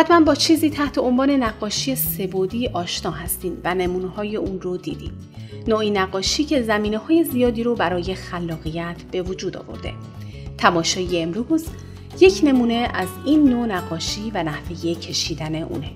حتما با چیزی تحت عنوان نقاشی سبودی آشنا هستین و نمونه های اون رو دیدین. نوعی نقاشی که زمینه های زیادی رو برای خلاقیت به وجود آورده. تماشای امروز یک نمونه از این نوع نقاشی و نحوه کشیدن اونه.